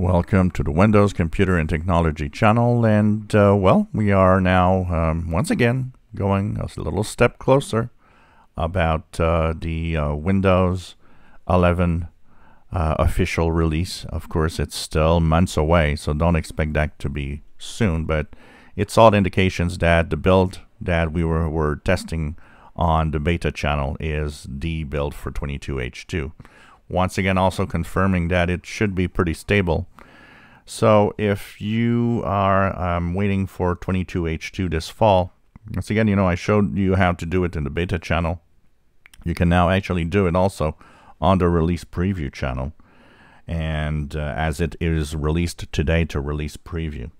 Welcome to the Windows Computer and Technology channel. And, uh, well, we are now, um, once again, going a little step closer about uh, the uh, Windows 11 uh, official release. Of course, it's still months away, so don't expect that to be soon. But it's all indications that the build that we were, were testing on the beta channel is the build for 22H2 once again also confirming that it should be pretty stable. So if you are um, waiting for 22H2 this fall, once again, you know, I showed you how to do it in the beta channel. You can now actually do it also on the release preview channel. And uh, as it is released today to release preview.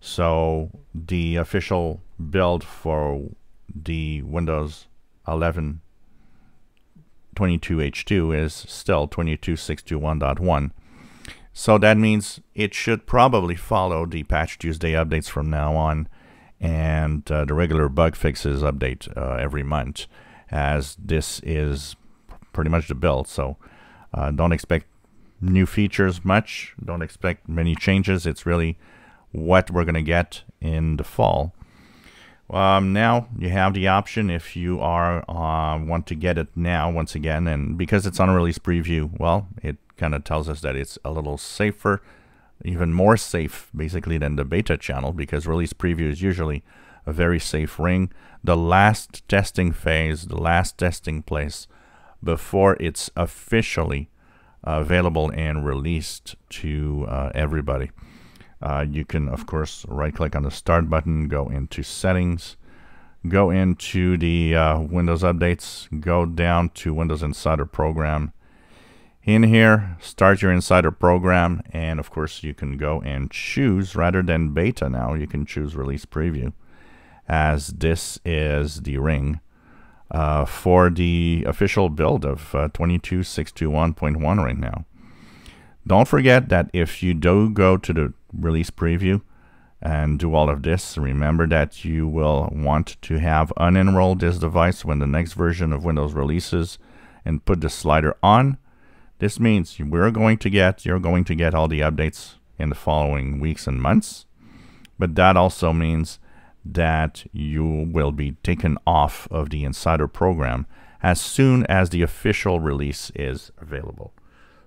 So the official build for the Windows 11 22H2 is still 22621.1. So that means it should probably follow the Patch Tuesday updates from now on and uh, the regular bug fixes update uh, every month, as this is pretty much the build. So uh, don't expect new features much, don't expect many changes. It's really what we're going to get in the fall. Um, now you have the option if you are uh, want to get it now once again, and because it's on a release preview, well, it kind of tells us that it's a little safer, even more safe basically than the beta channel because release preview is usually a very safe ring. The last testing phase, the last testing place before it's officially available and released to uh, everybody. Uh, you can, of course, right click on the Start button, go into Settings, go into the uh, Windows Updates, go down to Windows Insider Program. In here, start your Insider Program, and of course, you can go and choose, rather than Beta now, you can choose Release Preview, as this is the ring. Uh, for the official build of uh, 22621.1 right now. Don't forget that if you do go to the release preview and do all of this, remember that you will want to have unenrolled this device when the next version of Windows releases and put the slider on. This means we're going to get, you're going to get all the updates in the following weeks and months. But that also means that you will be taken off of the Insider program as soon as the official release is available.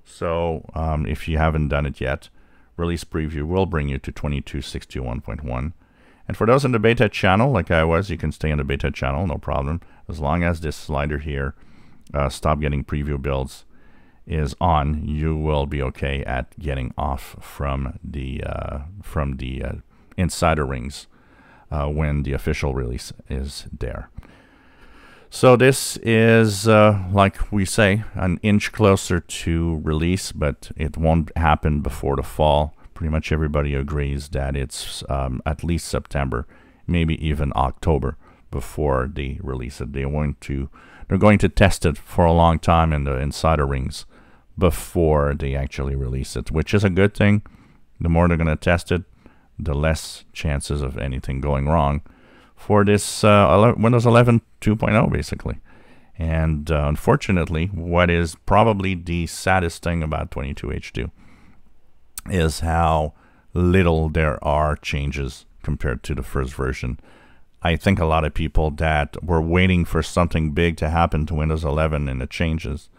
So um, if you haven't done it yet, release preview will bring you to 2261.1. And for those in the beta channel, like I was, you can stay in the beta channel, no problem. As long as this slider here, uh, stop getting preview builds, is on, you will be okay at getting off from the uh, from the uh, insider rings uh, when the official release is there. So this is, uh, like we say, an inch closer to release, but it won't happen before the fall. Pretty much everybody agrees that it's um, at least September, maybe even October before they release it. They're going to they're going to test it for a long time in the insider rings before they actually release it, which is a good thing. The more they're going to test it, the less chances of anything going wrong for this uh, Windows 11 2.0, basically. And uh, unfortunately, what is probably the saddest thing about 22H2 is how little there are changes compared to the first version. I think a lot of people that were waiting for something big to happen to Windows 11 and the changes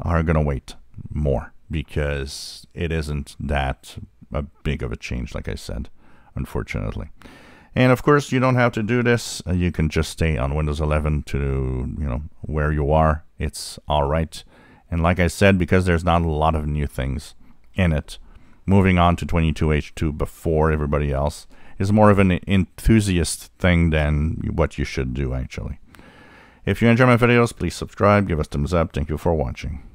are going to wait more because it isn't that a big of a change, like I said, unfortunately. And of course, you don't have to do this. Uh, you can just stay on Windows 11 to, you know, where you are. It's all right. And like I said, because there's not a lot of new things in it, moving on to 22H2 before everybody else is more of an enthusiast thing than what you should do, actually. If you enjoy my videos, please subscribe, give us thumbs up. Thank you for watching.